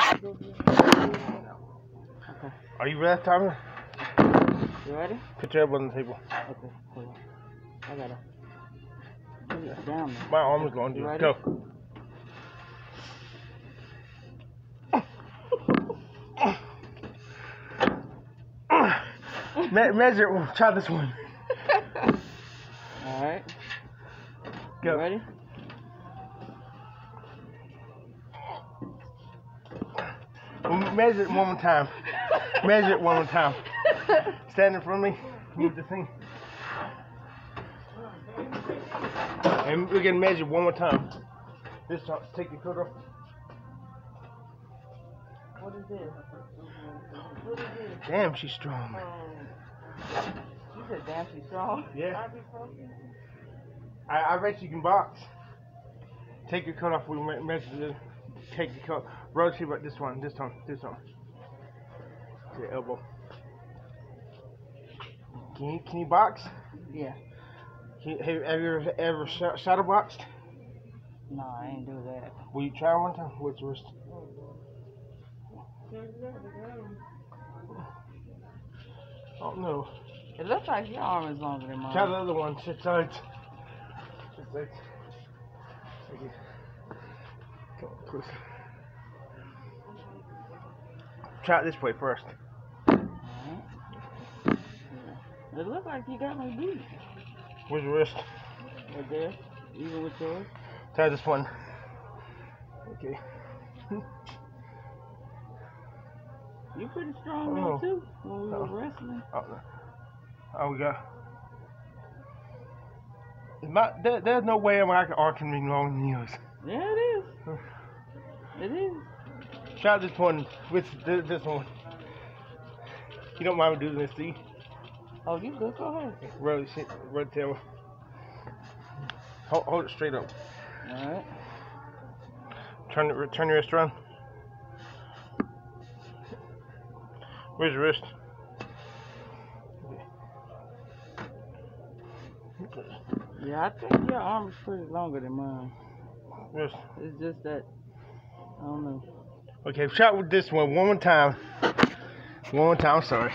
Okay. Are you ready, Tommy? You ready? Put your elbow on the table. Okay, hold on. I gotta put it down there. My arm is going to ready? go. Me- measure. Try this one. Alright. Go. You ready? Measure it one more time. Measure it one more time. Stand in front of me. Move the thing. And we're gonna measure one more time. This time, take your coat off. What is this? What is this? Damn, she's strong. Um, you said damn she's strong. Yeah. I, I bet you can box. Take your coat off. We measure this. Take your coat. Rotate about this one. This one. This one. To your elbow. Can you, can you box? Yeah. Can you, have, have you ever, ever sh- shadow boxed? No, I ain't do that. Will you try one time? What's wrist? Oh no. It looks like your arm is longer than mine. Try the other one. Sit sides. Sit sides. Okay. Come close. Try it this way first. Yeah. It looks like you got my beat. Where's your wrist? Right there. Even with yours. Try this one. Okay. You're pretty strong Oh. though too. When we were Oh. wrestling. Oh, oh we got. My, there, there's no way arm can be longer than yours. Yeah, it is. It is. Try this one with this, this one. You don't mind me doing this, do you? Oh, you good? Go ahead. Roll shit, roll the tail. Hold, hold it straight up. Alright. Turn it, turn your wrist around. Where's your wrist? Yeah, I think your arm is pretty longer than mine. Wrist. It's just that I don't know. Okay, try with this one one more time. One more time. Sorry.